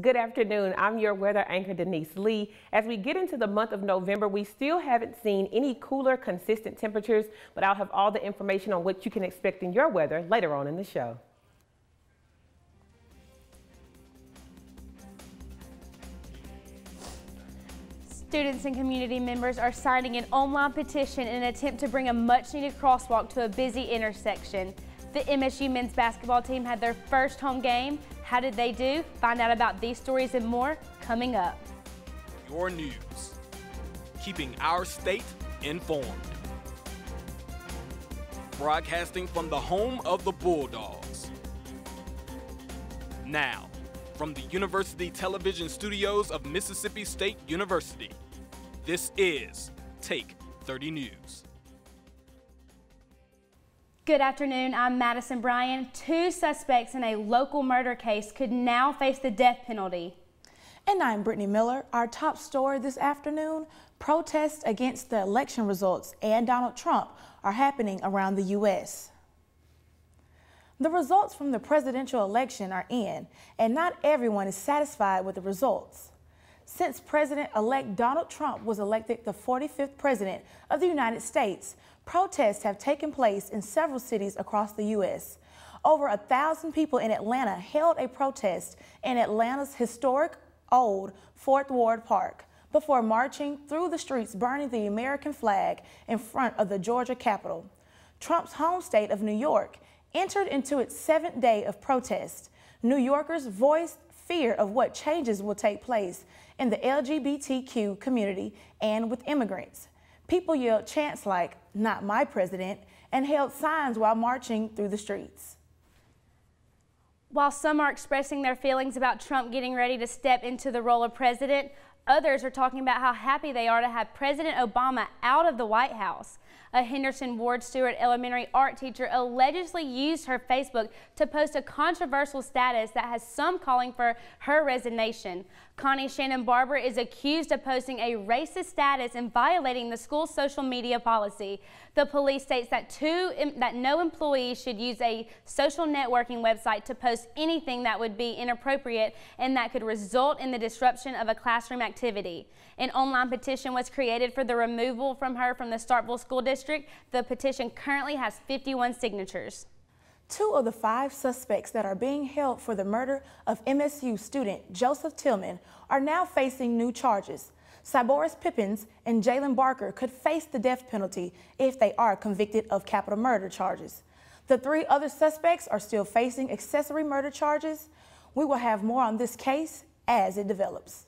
Good afternoon. I'm your weather anchor, Denise Lee. As we get into the month of November, we still haven't seen any cooler, consistent temperatures, but I'll have all the information on what you can expect in your weather later on in the show. Students and community members are signing an online petition in an attempt to bring a much needed crosswalk to a busy intersection. The MSU men's basketball team had their first home game. How did they do? Find out about these stories and more coming up. Your news, keeping our state informed. Broadcasting from the home of the Bulldogs. Now, from the University Television Studios of Mississippi State University, this is Take 30 News. Good afternoon. I'm Madison Bryan. Two suspects in a local murder case could now face the death penalty. And I'm Brittany Miller. Our top story this afternoon protests against the election results and Donald Trump are happening around the U.S. The results from the presidential election are in, and not everyone is satisfied with the results. Since President elect Donald Trump was elected the 45th President of the United States, protests have taken place in several cities across the U.S. Over a thousand people in Atlanta held a protest in Atlanta's historic old Fourth Ward Park before marching through the streets burning the American flag in front of the Georgia Capitol. Trump's home state of New York entered into its seventh day of protest. New Yorkers voiced fear of what changes will take place in the LGBTQ community and with immigrants. People yelled chants like, Not my president, and held signs while marching through the streets. While some are expressing their feelings about Trump getting ready to step into the role of president, others are talking about how happy they are to have President Obama out of the White House. A Henderson Ward Stewart elementary art teacher allegedly used her Facebook to post a controversial status that has some calling for her resignation. Connie Shannon Barber is accused of posting a racist status and violating the school's social media policy. The police states that two that no employee should use a social networking website to post anything that would be inappropriate and that could result in the disruption of a classroom activity. An online petition was created for the removal from her from the Starkville School District. The petition currently has 51 signatures. Two of the five suspects that are being held for the murder of MSU student Joseph Tillman are now facing new charges. Cyboris Pippins and Jalen Barker could face the death penalty if they are convicted of capital murder charges. The three other suspects are still facing accessory murder charges. We will have more on this case as it develops.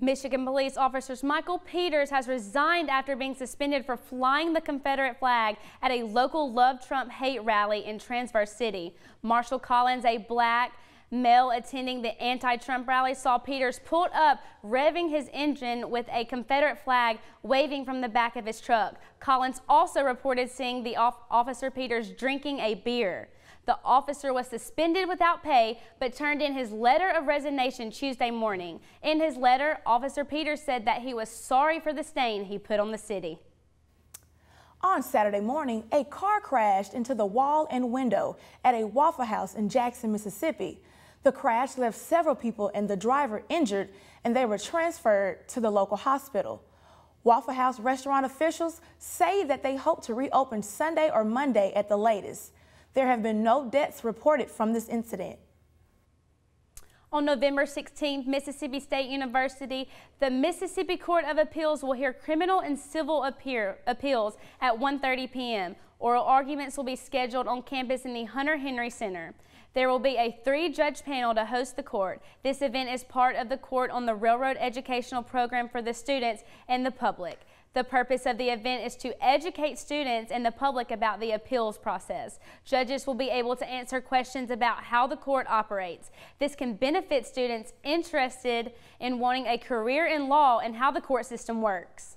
Michigan police officers Michael Peters has resigned after being suspended for flying the Confederate flag at a local Love Trump hate rally in Traverse City. Marshall Collins, a black male attending the anti-Trump rally, saw Peters pulled up, revving his engine with a Confederate flag waving from the back of his truck. Collins also reported seeing the officer Peters drinking a beer. The officer was suspended without pay, but turned in his letter of resignation Tuesday morning. In his letter, Officer Peters said that he was sorry for the stain he put on the city. On Saturday morning, a car crashed into the wall and window at a Waffle House in Jackson, Mississippi. The crash left several people and the driver injured, and they were transferred to the local hospital. Waffle House restaurant officials say that they hope to reopen Sunday or Monday at the latest. There have been no deaths reported from this incident. On November 16th, Mississippi State University, the Mississippi Court of Appeals will hear criminal and civil appeals at 1.30 p.m. Oral arguments will be scheduled on campus in the Hunter Henry Center. There will be a three-judge panel to host the court. This event is part of the Court on the Railroad Educational Program for the students and the public. The purpose of the event is to educate students and the public about the appeals process. Judges will be able to answer questions about how the court operates. This can benefit students interested in wanting a career in law and how the court system works.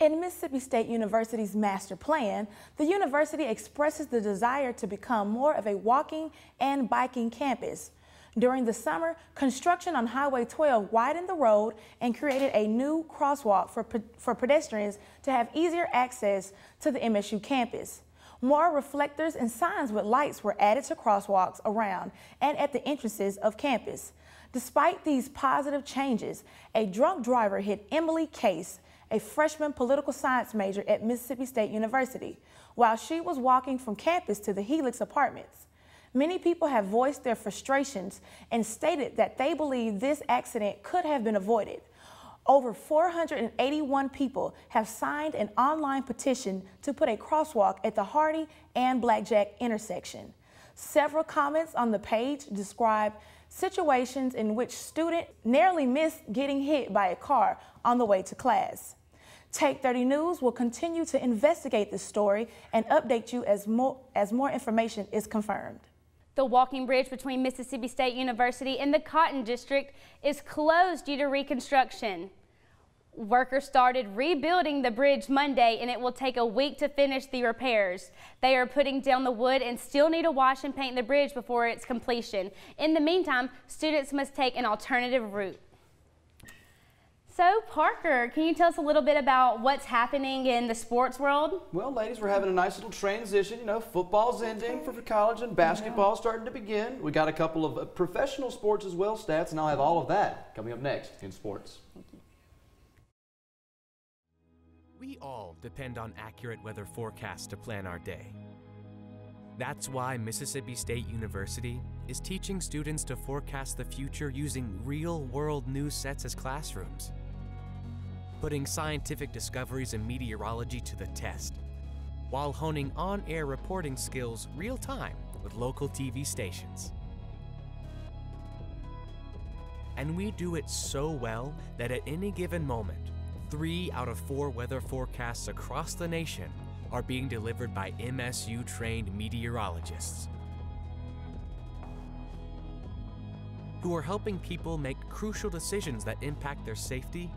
In Mississippi State University's master plan, the university expresses the desire to become more of a walking and biking campus. During the summer, construction on Highway 12 widened the road and created a new crosswalk for, for pedestrians to have easier access to the MSU campus. More reflectors and signs with lights were added to crosswalks around and at the entrances of campus. Despite these positive changes, a drunk driver hit Emily Case, a freshman political science major at Mississippi State University, while she was walking from campus to the Helix apartments. Many people have voiced their frustrations and stated that they believe this accident could have been avoided. Over 481 people have signed an online petition to put a crosswalk at the Hardy and Blackjack intersection. Several comments on the page describe situations in which students narrowly missed getting hit by a car on the way to class. Take 30 News will continue to investigate this story and update you as more, as more information is confirmed. The walking bridge between Mississippi State University and the Cotton District is closed due to reconstruction. Workers started rebuilding the bridge Monday and it will take a week to finish the repairs. They are putting down the wood and still need to wash and paint the bridge before its completion. In the meantime, students must take an alternative route. So, Parker, can you tell us a little bit about what's happening in the sports world? Well, ladies, we're having a nice little transition. You know, football's ending for college and basketball's starting to begin. We got a couple of uh, professional sports as well, stats, and I'll have all of that coming up next in sports. We all depend on accurate weather forecasts to plan our day. That's why Mississippi State University is teaching students to forecast the future using real world news sets as classrooms putting scientific discoveries in meteorology to the test, while honing on air reporting skills real time with local TV stations. And we do it so well that at any given moment, three out of four weather forecasts across the nation are being delivered by MSU trained meteorologists. Who are helping people make crucial decisions that impact their safety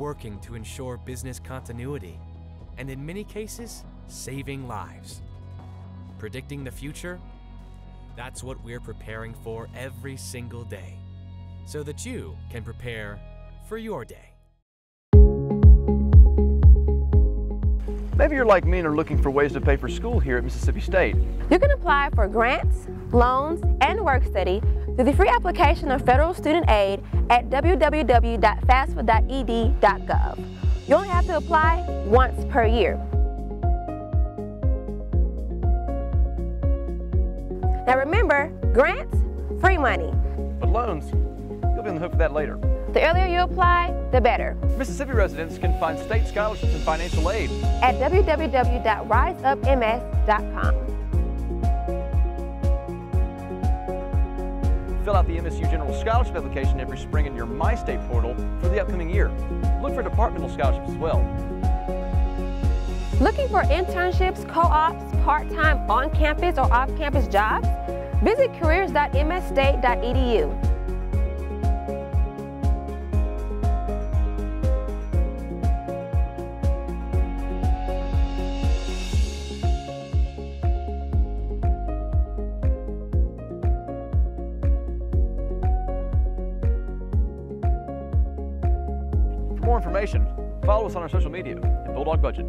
working to ensure business continuity, and in many cases, saving lives. Predicting the future? That's what we're preparing for every single day, so that you can prepare for your day. Maybe you're like me and are looking for ways to pay for school here at Mississippi State. You can apply for grants, loans, and work study through the free application of federal student aid at www.fafsa.ed.gov. You only have to apply once per year. Now remember, grants, free money. But loans, you'll be on the hook for that later. The earlier you apply, the better. Mississippi residents can find state scholarships and financial aid at www.riseupms.com. Fill out the MSU General Scholarship application every spring in your MyState portal for the upcoming year. Look for departmental scholarships as well. Looking for internships, co-ops, part-time on-campus or off-campus jobs? Visit careers.msstate.edu. information, follow us on our social media at Bulldog Budget.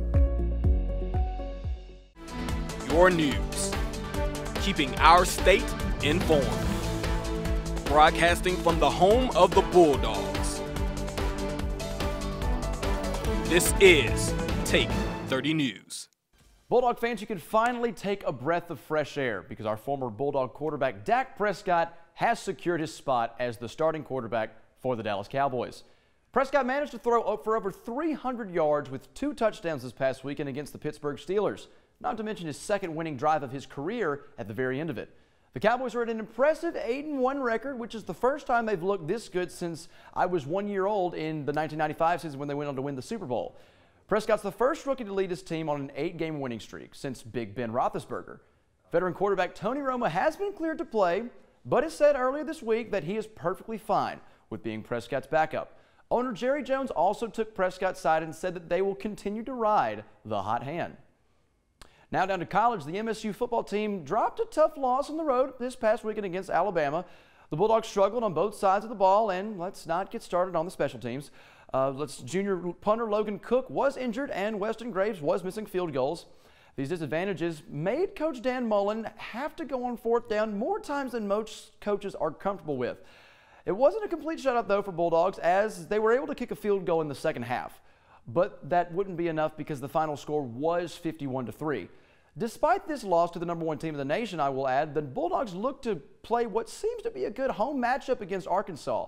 Your news, keeping our state informed. Broadcasting from the home of the Bulldogs. This is Take 30 News. Bulldog fans, you can finally take a breath of fresh air because our former Bulldog quarterback Dak Prescott has secured his spot as the starting quarterback for the Dallas Cowboys. Prescott managed to throw for over 300 yards with two touchdowns this past weekend against the Pittsburgh Steelers, not to mention his second winning drive of his career at the very end of it. The Cowboys are at an impressive 8-1 record, which is the first time they've looked this good since I was one year old in the 1995 season when they went on to win the Super Bowl. Prescott's the first rookie to lead his team on an eight-game winning streak since Big Ben Roethlisberger. Veteran quarterback Tony Romo has been cleared to play, but has said earlier this week that he is perfectly fine with being Prescott's backup. Owner Jerry Jones also took Prescott's side and said that they will continue to ride the hot hand. Now down to college, the MSU football team dropped a tough loss on the road this past weekend against Alabama. The Bulldogs struggled on both sides of the ball, and let's not get started on the special teams. Uh, let's junior punter Logan Cooke was injured, and Westin Graham was missing field goals. These disadvantages made Coach Dan Mullen have to go on fourth down more times than most coaches are comfortable with. It wasn't a complete shutout, though, for Bulldogs, as they were able to kick a field goal in the second half. But that wouldn't be enough because the final score was 51 to 3. Despite this loss to the number one team in the nation, I will add, the Bulldogs look to play what seems to be a good home matchup against Arkansas.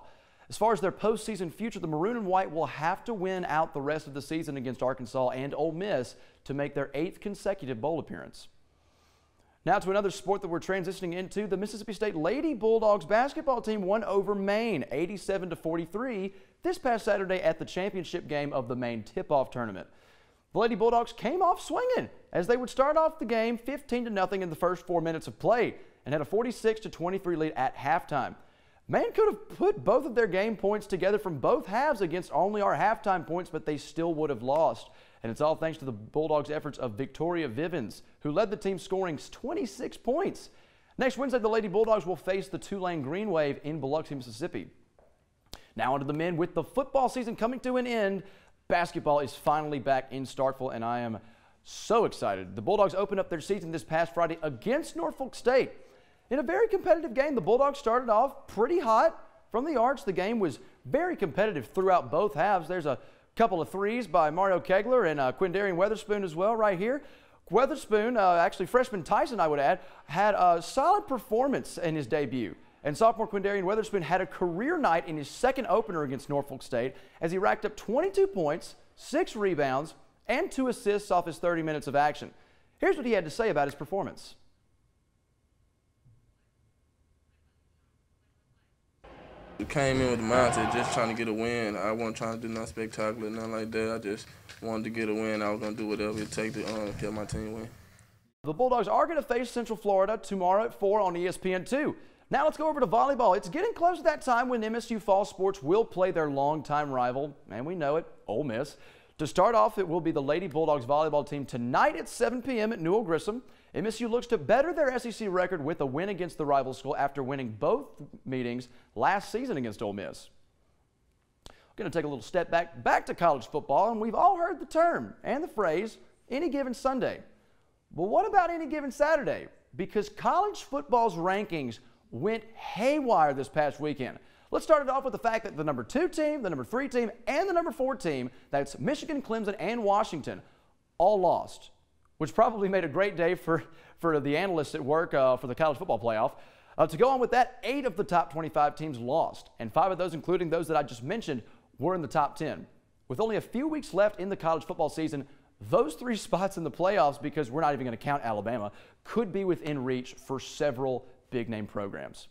As far as their postseason future, the Maroon and White will have to win out the rest of the season against Arkansas and Ole Miss to make their eighth consecutive bowl appearance. Now to another sport that we're transitioning into. The Mississippi State Lady Bulldogs basketball team won over Maine 87 to 43 this past Saturday at the championship game of the Maine tip-off tournament. The Lady Bulldogs came off swinging as they would start off the game 15 to nothing in the first 4 minutes of play and had a 46 to 23 lead at halftime. Maine could have put both of their game points together from both halves against only our halftime points, but they still would have lost. And it's all thanks to the Bulldogs' efforts of Victoria Vivians, who led the team scoring 26 points. Next Wednesday, the Lady Bulldogs will face the Tulane Green Wave in Biloxi, Mississippi. Now onto the men with the football season coming to an end. Basketball is finally back in Starkville, and I am so excited. The Bulldogs opened up their season this past Friday against Norfolk State. In a very competitive game, the Bulldogs started off pretty hot from the arch. The game was very competitive throughout both halves. There's a couple of threes by Mario Kegler and uh, Quindarian Weatherspoon as well right here. Weatherspoon, uh, actually freshman Tyson, I would add, had a solid performance in his debut. And sophomore Quindarian Weatherspoon had a career night in his second opener against Norfolk State as he racked up 22 points, six rebounds, and two assists off his 30 minutes of action. Here's what he had to say about his performance. Came in with the mindset just trying to get a win. I wasn't trying to do nothing spectacular, nothing like that. I just wanted to get a win. I was going to do whatever it takes to um, help my team win. The Bulldogs are going to face Central Florida tomorrow at 4 on ESPN2. Now let's go over to volleyball. It's getting close to that time when MSU Fall Sports will play their longtime rival, and we know it, Ole Miss. To start off, it will be the Lady Bulldogs volleyball team tonight at 7 p.m. at Newell Grissom. MSU looks to better their SEC record with a win against the rival school after winning both meetings last season against Ole Miss. We're going to take a little step back, back to college football, and we've all heard the term and the phrase, any given Sunday. But what about any given Saturday? Because college football's rankings went haywire this past weekend. Let's start it off with the fact that the number two team, the number three team, and the number four team, that's Michigan, Clemson, and Washington, all lost which probably made a great day for, for the analysts at work uh, for the college football playoff. Uh, to go on with that, eight of the top 25 teams lost, and five of those, including those that I just mentioned, were in the top 10. With only a few weeks left in the college football season, those three spots in the playoffs, because we're not even going to count Alabama, could be within reach for several big name programs.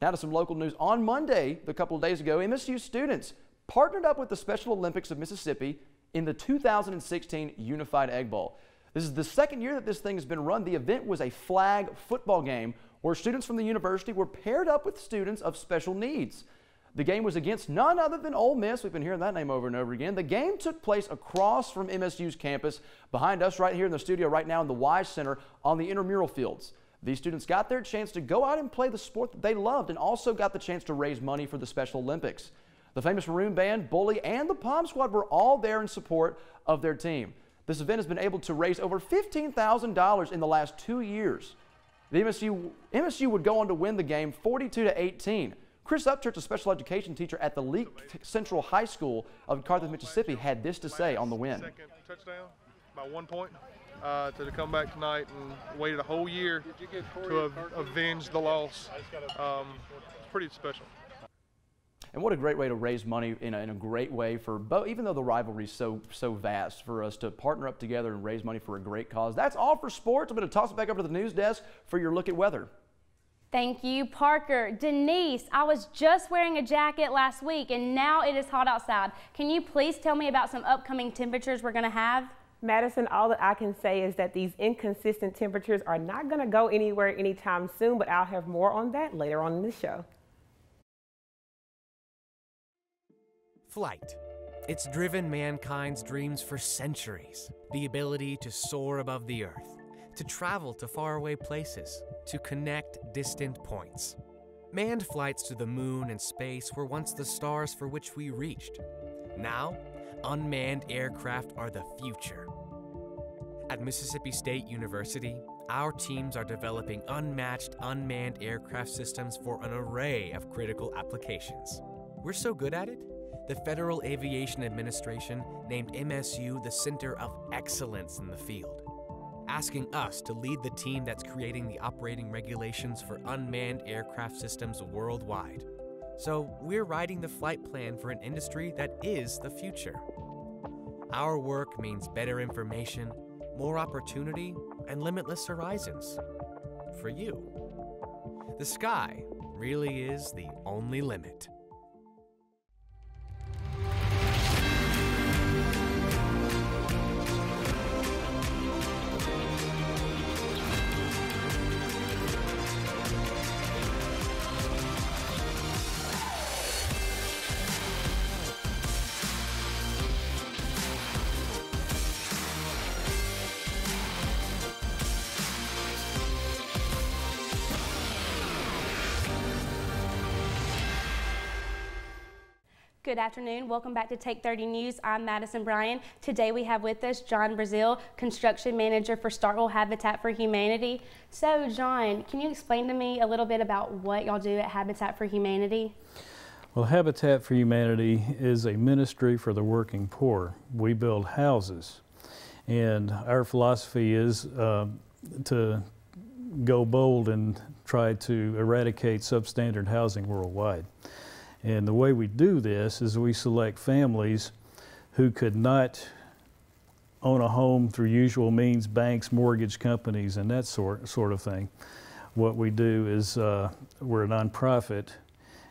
Now to some local news. On Monday, a couple of days ago, MSU students partnered up with the Special Olympics of Mississippi in the 2016 Unified Egg Bowl. This is the second year that this thing has been run. The event was a flag football game where students from the university were paired up with students of special needs. The game was against none other than Ole Miss. We've been hearing that name over and over again. The game took place across from MSU's campus, behind us right here in the studio right now in the Wise Center on the intramural fields. These students got their chance to go out and play the sport that they loved and also got the chance to raise money for the Special Olympics. The famous Maroon Band, Bully, and the Pom Squad were all there in support of their team. This event has been able to raise over $15,000 in the last two years. The MSU, MSU would go on to win the game 42 to 18. Chris Upchurch, a special education teacher at the Leake Central High School of Carthage, Mississippi, had this to say on the win. Second touchdown by one point uh, to come back tonight and waited a whole year to avenge the loss. Um, it's pretty special. And what a great way to raise money in a, in a great way for both, even though the rivalry is so, so vast, for us to partner up together and raise money for a great cause. That's all for sports. I'm going to toss it back over to the news desk for your look at weather. Thank you, Parker. Denise, I was just wearing a jacket last week and now it is hot outside. Can you please tell me about some upcoming temperatures we're going to have? Madison, all that I can say is that these inconsistent temperatures are not going to go anywhere anytime soon, but I'll have more on that later on in the show. Flight. It's driven mankind's dreams for centuries. The ability to soar above the earth, to travel to faraway places, to connect distant points. Manned flights to the moon and space were once the stars for which we reached. Now, unmanned aircraft are the future. At Mississippi State University, our teams are developing unmatched unmanned aircraft systems for an array of critical applications. We're so good at it, the Federal Aviation Administration named MSU the Center of Excellence in the field, asking us to lead the team that's creating the operating regulations for unmanned aircraft systems worldwide. So, we're writing the flight plan for an industry that is the future. Our work means better information, more opportunity, and limitless horizons. For you. The sky really is the only limit. Good afternoon. Welcome back to Take 30 News. I'm Madison Bryan. Today we have with us John Brazil, Construction Manager for Starkville Habitat for Humanity. So, John, can you explain to me a little bit about what y'all do at Habitat for Humanity? Well, Habitat for Humanity is a ministry for the working poor. We build houses, and our philosophy is uh, to go bold and try to eradicate substandard housing worldwide. And the way we do this is we select families who could not own a home through usual means, banks, mortgage companies, and that sort, sort of thing. What we do is uh, we're a nonprofit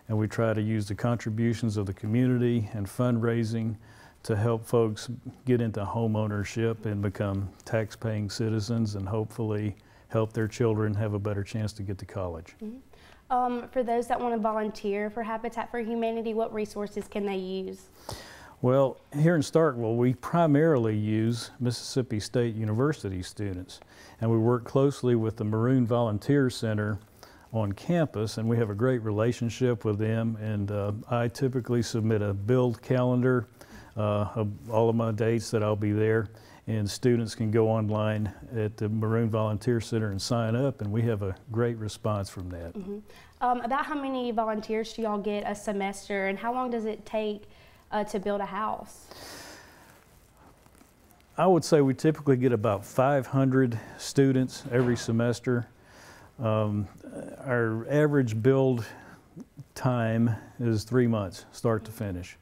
and we try to use the contributions of the community and fundraising to help folks get into home ownership and become tax-paying citizens and hopefully help their children have a better chance to get to college. Mm -hmm. Um, for those that want to volunteer for Habitat for Humanity, what resources can they use? Well, here in Starkville, we primarily use Mississippi State University students, and we work closely with the Maroon Volunteer Center on campus, and we have a great relationship with them. And uh, I typically submit a build calendar uh, of all of my dates that I'll be there and students can go online at the Maroon Volunteer Center and sign up, and we have a great response from that. Mm -hmm. um, about how many volunteers do y'all get a semester, and how long does it take uh, to build a house? I would say we typically get about 500 students every semester. Um, our average build time is three months, start to finish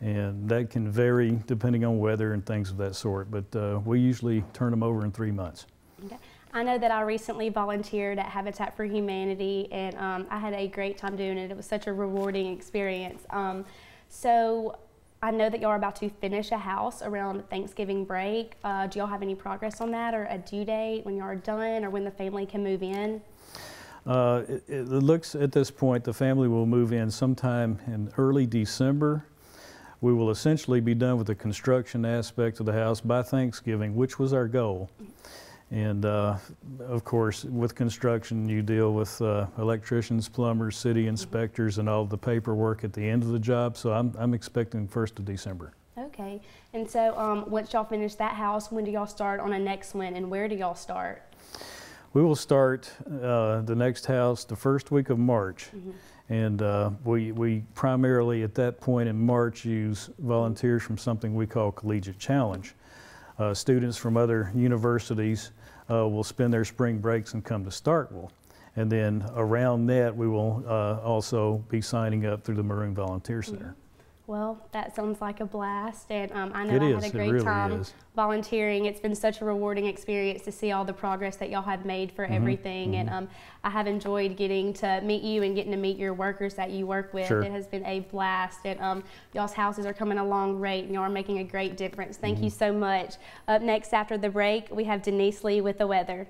and that can vary depending on weather and things of that sort. But uh, we usually turn them over in three months. Okay. I know that I recently volunteered at Habitat for Humanity, and um, I had a great time doing it. It was such a rewarding experience. Um, so I know that y'all are about to finish a house around Thanksgiving break. Uh, do y'all have any progress on that, or a due date when y'all are done, or when the family can move in? Uh, it, it looks at this point the family will move in sometime in early December we will essentially be done with the construction aspect of the house by Thanksgiving, which was our goal. And uh, of course, with construction, you deal with uh, electricians, plumbers, city inspectors, and all the paperwork at the end of the job. So I'm, I'm expecting 1st of December. Okay. And so um, once y'all finish that house, when do y'all start on a next one, and where do y'all start? We will start uh, the next house the first week of March. Mm -hmm. And uh, we, we primarily at that point in March use volunteers from something we call Collegiate Challenge. Uh, students from other universities uh, will spend their spring breaks and come to Starkville. And then around that, we will uh, also be signing up through the Maroon Volunteer Center. Mm -hmm. Well, that sounds like a blast, and um, I know it I is. had a great really time is. volunteering. It's been such a rewarding experience to see all the progress that y'all have made for mm -hmm. everything, mm -hmm. and mm-hmm. um, I have enjoyed getting to meet you and getting to meet your workers that you work with. Sure. It has been a blast, and um, y'all's houses are coming along great, and y'all are making a great difference. Thank mm -hmm. you so much. Up next after the break, we have Denise Lee with the weather.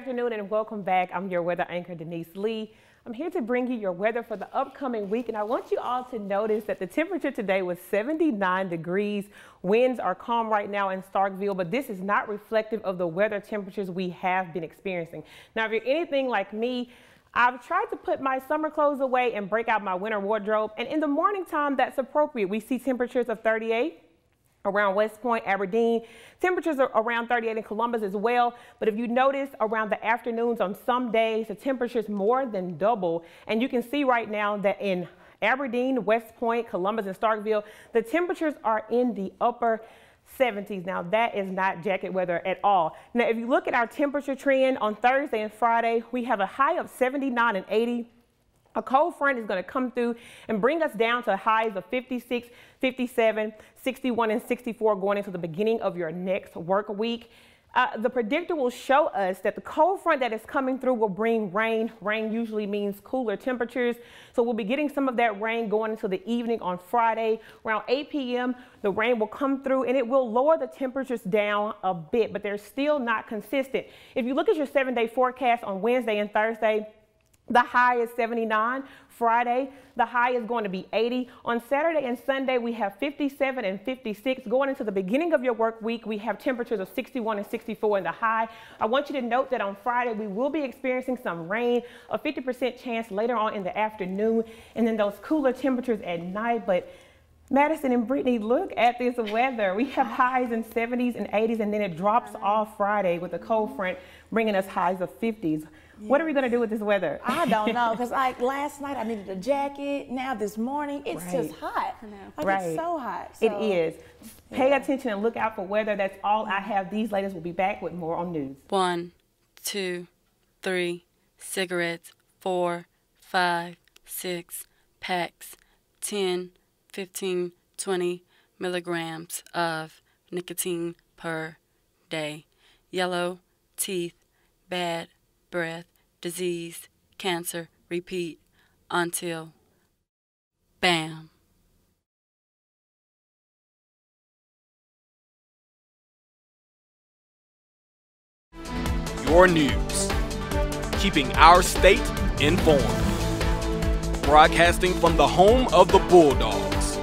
Afternoon and welcome back. I'm your weather anchor, Denise Lee. I'm here to bring you your weather for the upcoming week, and I want you all to notice that the temperature today was 79 degrees. Winds are calm right now in Starkville, but this is not reflective of the weather temperatures we have been experiencing. Now, if you're anything like me, I've tried to put my summer clothes away and break out my winter wardrobe, and in the morning time, that's appropriate. We see temperatures of 38, around West Point, Aberdeen. Temperatures are around 38 in Columbus as well. But if you notice around the afternoons on some days, the temperatures more than double. And you can see right now that in Aberdeen, West Point, Columbus, and Starkville, the temperatures are in the upper 70s. Now that is not jacket weather at all. Now if you look at our temperature trend on Thursday and Friday, we have a high of 79 and 80. A cold front is going to come through and bring us down to highs of 56, 57, 61, and 64 going into the beginning of your next work week. Uh, the predictor will show us that the cold front that is coming through will bring rain. Rain usually means cooler temperatures. So we'll be getting some of that rain going into the evening on Friday. Around 8 p.m., the rain will come through and it will lower the temperatures down a bit, but they're still not consistent. If you look at your seven day forecast on Wednesday and Thursday, the high is 79. Friday, the high is going to be 80. On Saturday and Sunday, we have 57 and 56. Going into the beginning of your work week, we have temperatures of 61 and 64 in the high. I want you to note that on Friday, we will be experiencing some rain, a 50% chance later on in the afternoon, and then those cooler temperatures at night. But Madison and Brittany, look at this weather. We have highs in 70s and 80s, and then it drops off Friday with a cold front, bringing us highs of 50s. What are we going to do with this weather? I don't know because like last night I needed a jacket. Now this morning it's right. just hot. Like right. It's so hot. So. It is. Pay attention and look out for weather. That's all I have. These ladies will be back with more on news. One, two, three, cigarettes, four, five, six, packs, 10, 15, 20 milligrams of nicotine per day. Yellow, teeth, bad breath, disease, cancer, repeat until bam. Your news, keeping our state informed. Broadcasting from the home of the Bulldogs.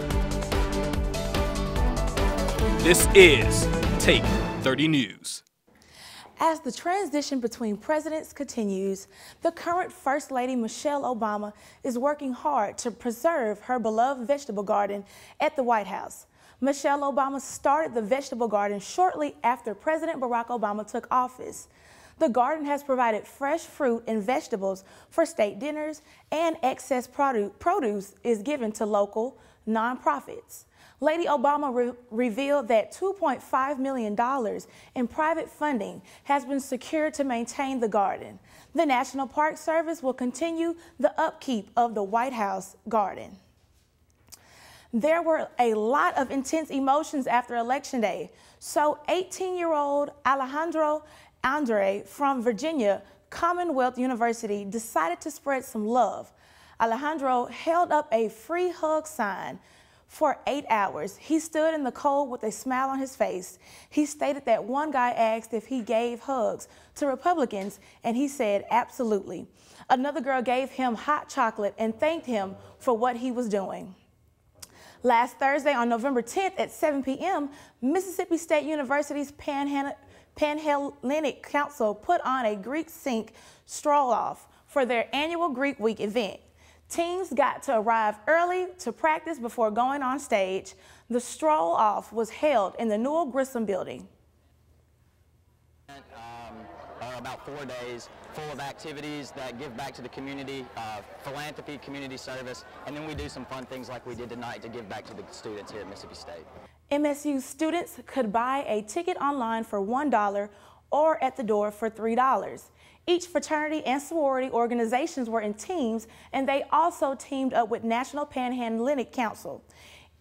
This is Take 30 News. As the transition between presidents continues, the current First Lady Michelle Obama is working hard to preserve her beloved vegetable garden at the White House. Michelle Obama started the vegetable garden shortly after President Barack Obama took office. The garden has provided fresh fruit and vegetables for state dinners, and excess produce is given to local nonprofits. Lady Obama re revealed that $2.5 million in private funding has been secured to maintain the garden. The National Park Service will continue the upkeep of the White House garden. There were a lot of intense emotions after Election Day. So 18-year-old Alejandro Andre from Virginia Commonwealth University decided to spread some love. Alejandro held up a free hug sign for eight hours. He stood in the cold with a smile on his face. He stated that one guy asked if he gave hugs to Republicans, and he said, absolutely. Another girl gave him hot chocolate and thanked him for what he was doing. Last Thursday on November 10th at 7 p.m., Mississippi State University's Panhellenic Council put on a Greek sync stroll off for their annual Greek Week event. Teams got to arrive early to practice before going on stage. The stroll off was held in the Newell Grissom building. Um, about four days full of activities that give back to the community, uh, philanthropy, community service, and then we do some fun things like we did tonight to give back to the students here at Mississippi State. MSU students could buy a ticket online for $1 or at the door for $3. Each fraternity and sorority organizations were in teams, and they also teamed up with National Panhellenic Council.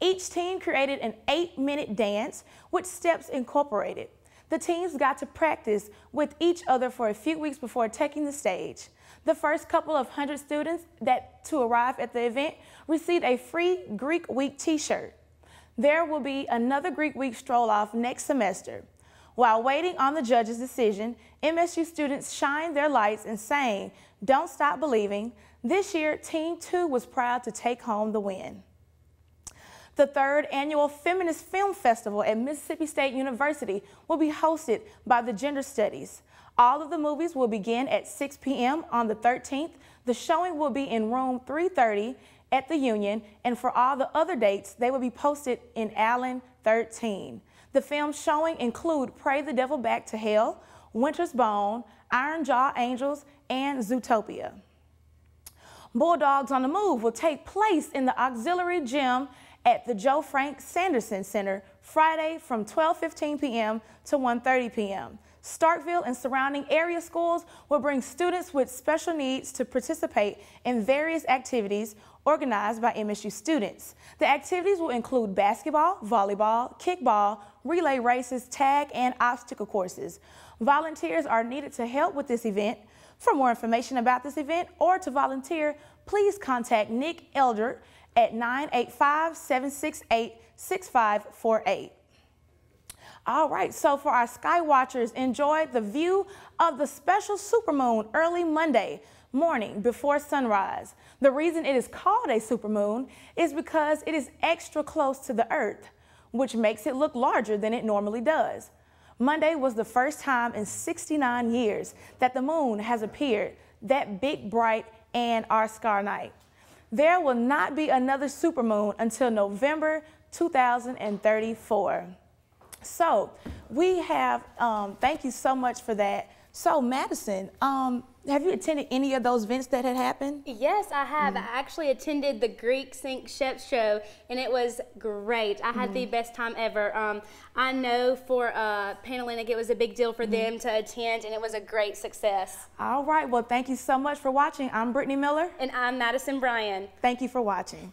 Each team created an eight-minute dance with steps incorporated. The teams got to practice with each other for a few weeks before taking the stage. The first couple of hundred students that to arrive at the event received a free Greek Week t-shirt. There will be another Greek Week stroll off next semester. While waiting on the judge's decision, MSU students shined their lights and sang, Don't Stop Believing. This year, Team 2 was proud to take home the win. The third annual Feminist Film Festival at Mississippi State University will be hosted by the Gender Studies. All of the movies will begin at 6 p.m. on the 13th. The showing will be in room 330 at the Union, and for all the other dates, they will be posted in Allen 13. The films showing include Pray the Devil Back to Hell, Winter's Bone, Iron Jaw Angels, and Zootopia. Bulldogs on the Move will take place in the auxiliary gym at the Joe Frank Sanderson Center Friday from 12:15 p.m. to 1:30 p.m. Starkville and surrounding area schools will bring students with special needs to participate in various activities organized by MSU students. The activities will include basketball, volleyball, kickball, relay races, tag, and obstacle courses. Volunteers are needed to help with this event. For more information about this event or to volunteer, please contact Nick Elder at 985 768 6548. All right, so for our sky watchers, enjoy the view of the special supermoon early Monday morning before sunrise. The reason it is called a supermoon is because it is extra close to the Earth, which makes it look larger than it normally does. Monday was the first time in 69 years that the moon has appeared that big, bright, and our scar night. There will not be another supermoon until November 2034. So we have, um, thank you so much for that. So Madison, um, have you attended any of those events that had happened? Yes, I have. Mm. I actually attended the Greek Sync Chef Show, and it was great. I had mm. the best time ever. Um, I know for uh, Panhellenic, it was a big deal for mm. them to attend, and it was a great success. All right. Well, thank you so much for watching. I'm Brittany Miller. And I'm Madison Bryan. Thank you for watching.